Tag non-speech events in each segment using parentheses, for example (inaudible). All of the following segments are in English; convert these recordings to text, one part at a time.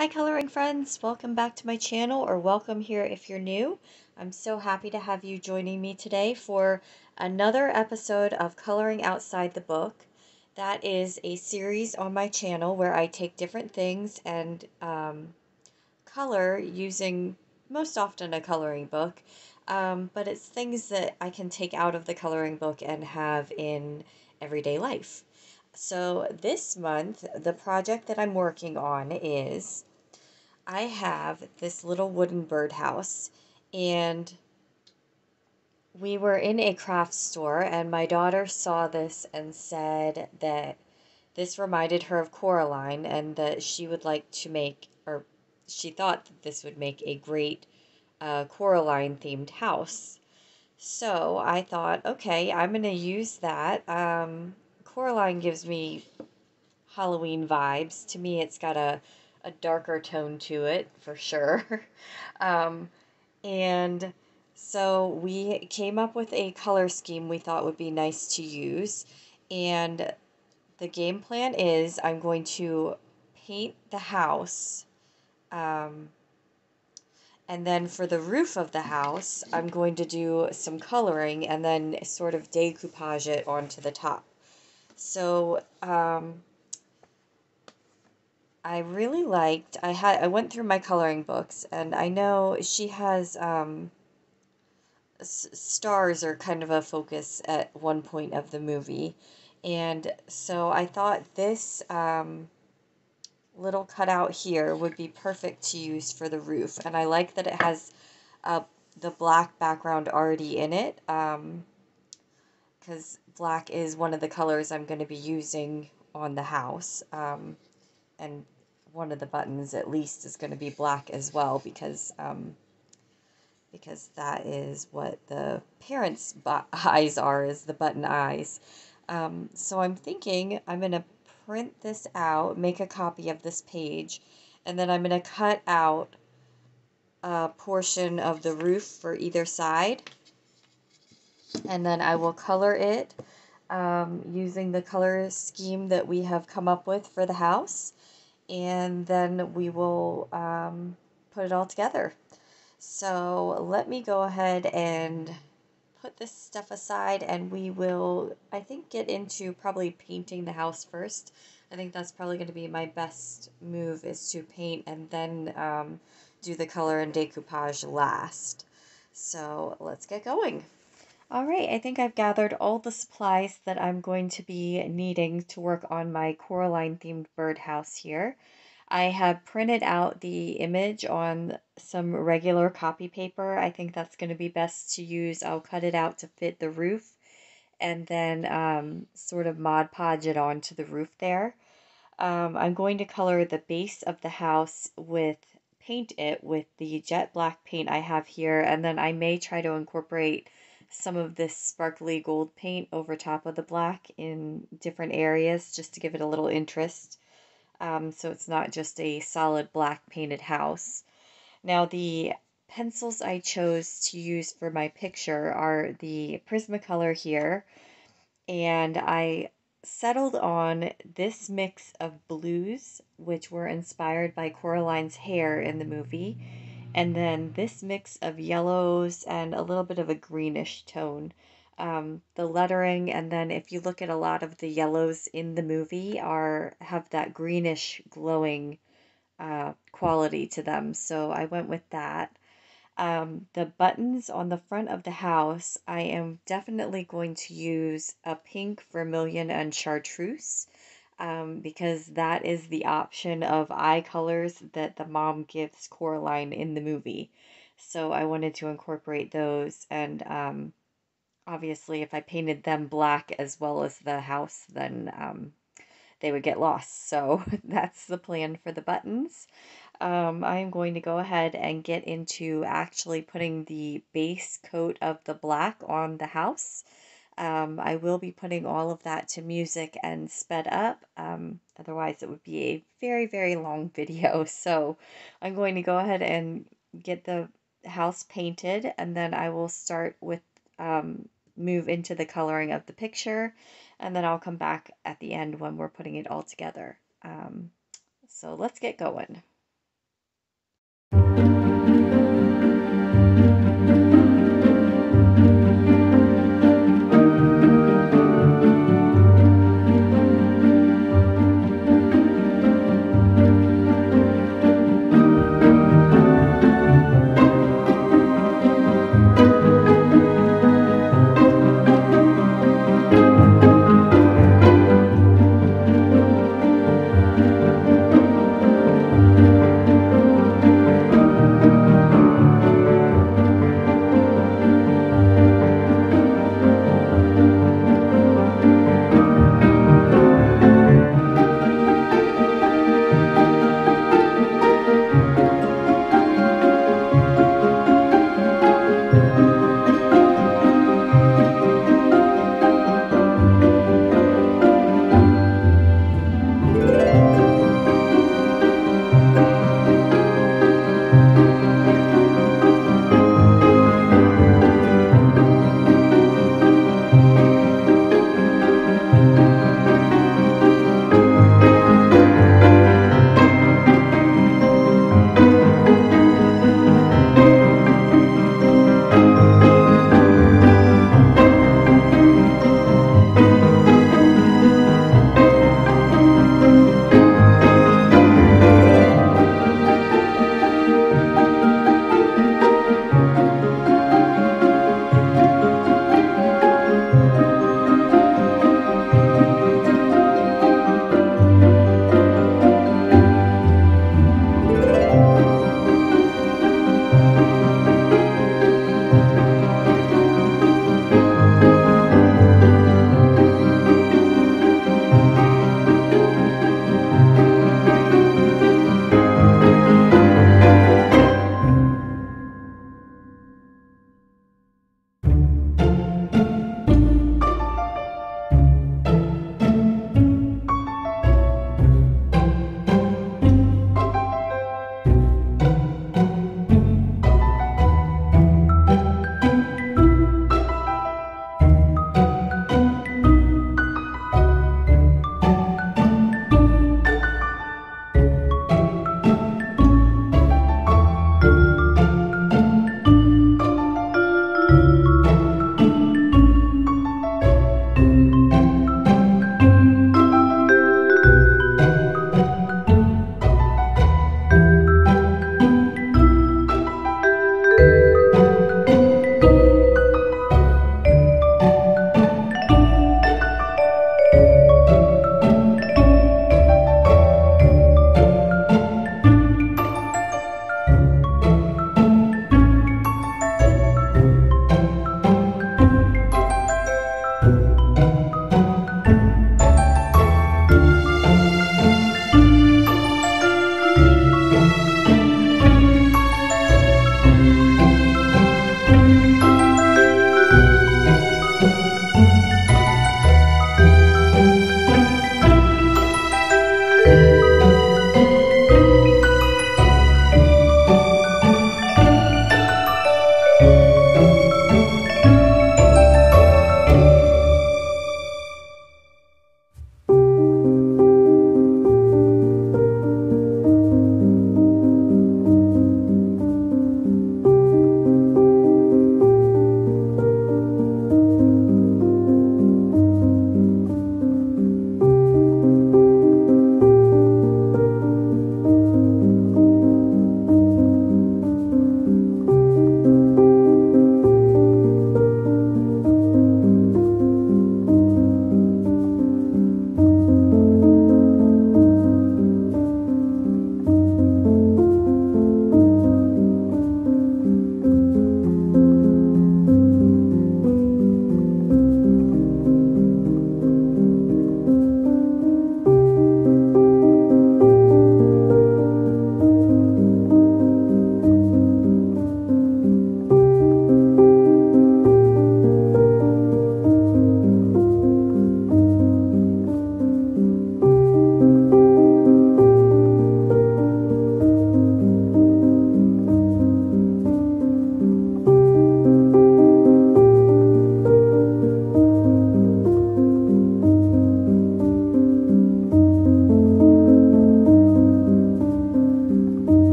Hi coloring friends, welcome back to my channel or welcome here if you're new. I'm so happy to have you joining me today for another episode of Coloring Outside the Book. That is a series on my channel where I take different things and um, color using most often a coloring book, um, but it's things that I can take out of the coloring book and have in everyday life. So this month, the project that I'm working on is I have this little wooden birdhouse, and we were in a craft store, and my daughter saw this and said that this reminded her of Coraline and that she would like to make, or she thought that this would make a great uh, Coraline themed house. So I thought, okay, I'm going to use that. Um, Coraline gives me Halloween vibes. To me, it's got a a darker tone to it for sure. (laughs) um, and so we came up with a color scheme we thought would be nice to use. And the game plan is I'm going to paint the house. Um, and then for the roof of the house, I'm going to do some coloring and then sort of decoupage it onto the top. So um, I really liked. I had I went through my coloring books, and I know she has um, stars are kind of a focus at one point of the movie, and so I thought this um, little cutout here would be perfect to use for the roof, and I like that it has uh, the black background already in it, Um, because black is one of the colors I'm going to be using on the house. Um, and one of the buttons at least is going to be black as well because um, because that is what the parents' eyes are is the button eyes. Um, so I'm thinking I'm going to print this out, make a copy of this page, and then I'm going to cut out a portion of the roof for either side. And then I will color it um, using the color scheme that we have come up with for the house and then we will um, put it all together. So let me go ahead and put this stuff aside and we will, I think, get into probably painting the house first. I think that's probably going to be my best move is to paint and then um, do the color and decoupage last. So let's get going. All right, I think I've gathered all the supplies that I'm going to be needing to work on my Coraline themed birdhouse here. I have printed out the image on some regular copy paper. I think that's going to be best to use. I'll cut it out to fit the roof and then um, sort of Mod Podge it onto the roof there. Um, I'm going to color the base of the house with paint it with the jet black paint I have here and then I may try to incorporate some of this sparkly gold paint over top of the black in different areas just to give it a little interest. Um, so it's not just a solid black painted house. Now the pencils I chose to use for my picture are the Prismacolor here. And I settled on this mix of blues, which were inspired by Coraline's hair in the movie and then this mix of yellows and a little bit of a greenish tone. Um, the lettering, and then if you look at a lot of the yellows in the movie, are have that greenish glowing uh, quality to them. So I went with that. Um, the buttons on the front of the house, I am definitely going to use a pink, vermilion, and chartreuse um, because that is the option of eye colors that the mom gives Coraline in the movie. So I wanted to incorporate those, and um, obviously, if I painted them black as well as the house, then um, they would get lost. So (laughs) that's the plan for the buttons. Um, I'm going to go ahead and get into actually putting the base coat of the black on the house. Um, I will be putting all of that to music and sped up. Um, otherwise, it would be a very, very long (laughs) video. So I'm going to go ahead and get the house painted and then I will start with um, move into the coloring of the picture and then I'll come back at the end when we're putting it all together. Um, so let's get going.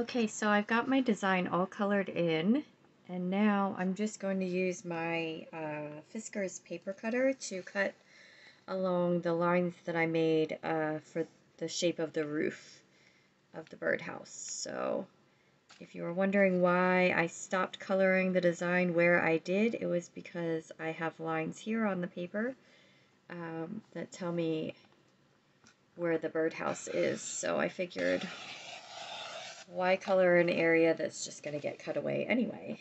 Okay, so I've got my design all colored in, and now I'm just going to use my uh, Fiskars paper cutter to cut along the lines that I made uh, for the shape of the roof of the birdhouse. So if you were wondering why I stopped coloring the design where I did, it was because I have lines here on the paper um, that tell me where the birdhouse is. So I figured why color an area that's just going to get cut away anyway?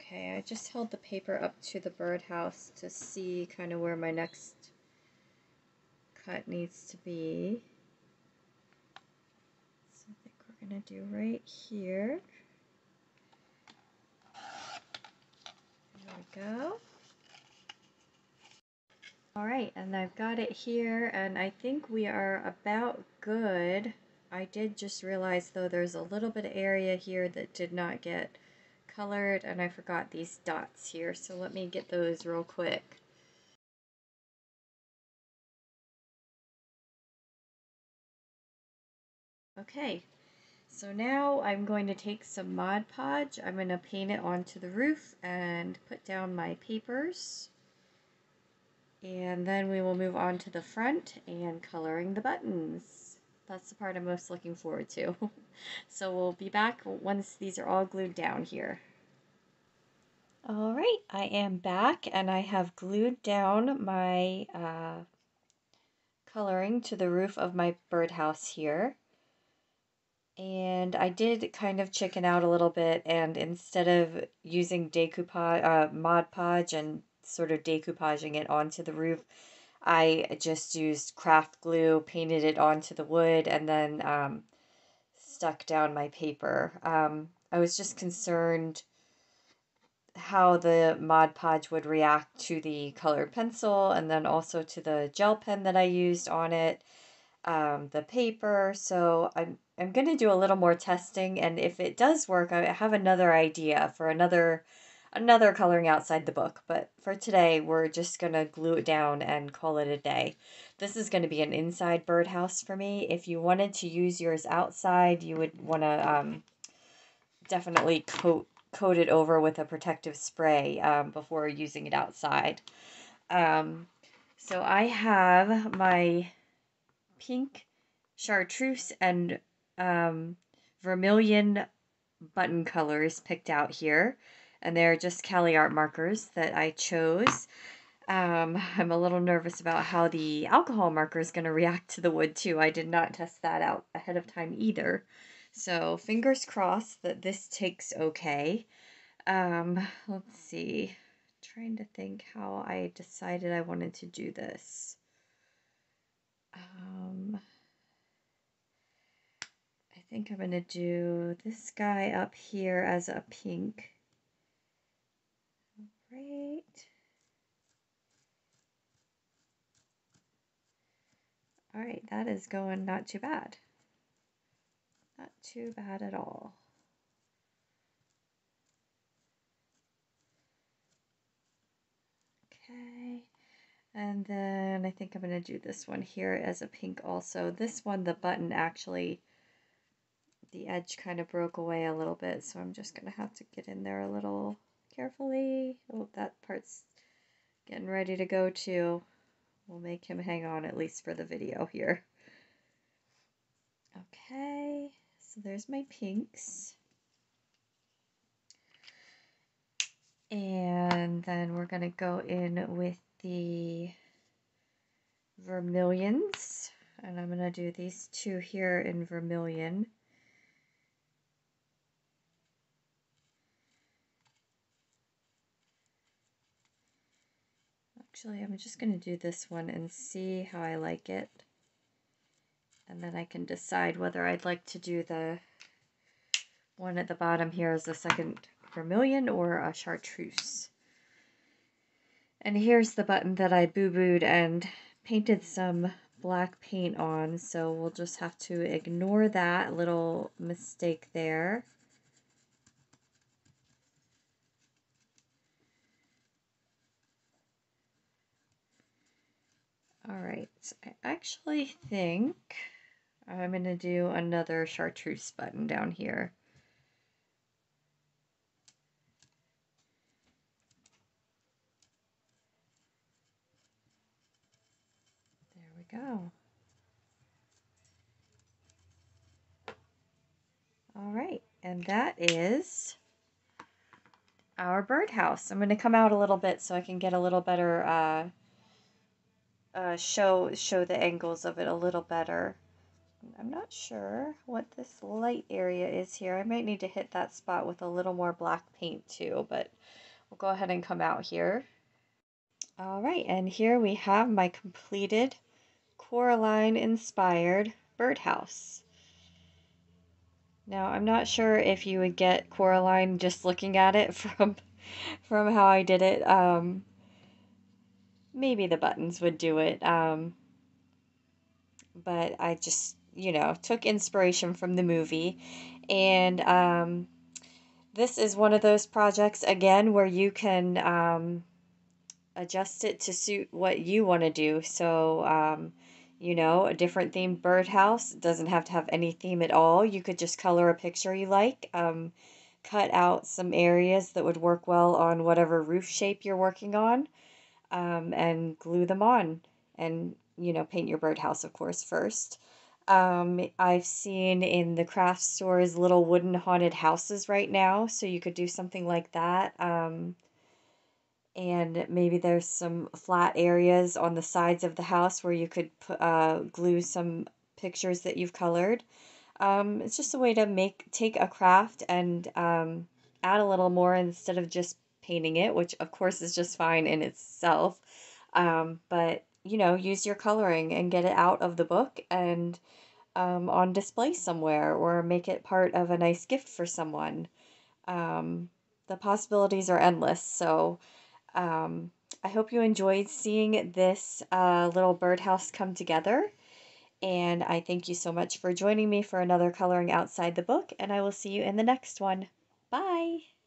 Okay, I just held the paper up to the birdhouse to see kind of where my next cut needs to be. So I think we're going to do right here. There we go. All right, and I've got it here, and I think we are about good I did just realize though there's a little bit of area here that did not get colored and I forgot these dots here so let me get those real quick. Okay, so now I'm going to take some Mod Podge, I'm going to paint it onto the roof and put down my papers. And then we will move on to the front and coloring the buttons. That's the part I'm most looking forward to. (laughs) so we'll be back once these are all glued down here. All right, I am back and I have glued down my uh, coloring to the roof of my birdhouse here. And I did kind of chicken out a little bit and instead of using decoupage, uh, Mod Podge and sort of decoupaging it onto the roof, I just used craft glue, painted it onto the wood, and then um, stuck down my paper. Um, I was just concerned how the Mod Podge would react to the colored pencil and then also to the gel pen that I used on it, um, the paper. So I'm, I'm going to do a little more testing, and if it does work, I have another idea for another another coloring outside the book. But for today, we're just going to glue it down and call it a day. This is going to be an inside birdhouse for me. If you wanted to use yours outside, you would want to um, definitely coat coat it over with a protective spray um, before using it outside. Um, so I have my pink chartreuse and um, vermilion button colors picked out here and they're just Caliart markers that I chose. Um, (laughs) I'm a little nervous about how the alcohol marker is going to react to the wood too. I did not test that out ahead of time either. So fingers crossed that this takes okay. Um, let's see. trying to think how I decided I wanted to do this. Um, I think I'm going to do this guy up here as a pink. Great. All right, that is going not too bad. Not too bad at all. Okay, and then I think I'm going to do this one here as a pink also. This one, the button actually, the edge kind of broke away a little bit, so I'm just going to have to get in there a little carefully. Oh, that part's getting ready to go too. We'll make him hang on at least for the video here. Okay, so there's my pinks. And then we're going to go in with the vermilions. And I'm going to do these two here in vermilion. Actually, I'm just going to do this one and see how I like it. And then I can decide whether I'd like to do the one at the bottom here as a second vermilion or a chartreuse. And here's the button that I boo-booed and painted some black paint on, so we'll just have to ignore that little mistake there. All right, so I actually think I'm going to do another chartreuse button down here. There we go. All right, and that is our birdhouse. I'm going to come out a little bit so I can get a little better, uh, uh, show, show the angles of it a little better. I'm not sure what this light area is here. I might need to hit that spot with a little more black paint too, but we'll go ahead and come out here. All right, and here we have my completed Coraline inspired birdhouse. Now, I'm not sure if you would get Coraline just looking at it (laughs) from from how I did it. Um, maybe the buttons would do it. Um, but I just, you know, took inspiration from the movie. And um, this is one of those projects, again, where you can um, adjust it to suit what you want to do. So, um, you know, a different themed birdhouse. Doesn't have to have any theme at all. You could just color a picture you like, um, cut out some areas that would work well on whatever roof shape you're working on, um, and glue them on. And, you know, paint your birdhouse, of course, first. Um, I've seen in the craft stores little wooden haunted houses right now, so you could do something like that. Um, and maybe there's some flat areas on the sides of the house where you could uh, glue some pictures that you've colored. Um, it's just a way to make take a craft and um, add a little more instead of just painting it, which of course is just fine in itself. Um, but you know, use your coloring and get it out of the book and um, on display somewhere or make it part of a nice gift for someone. Um, the possibilities are endless. So um, I hope you enjoyed seeing this uh, little birdhouse come together. And I thank you so much for joining me for another Coloring Outside the Book, and I will see you in the next one. Bye!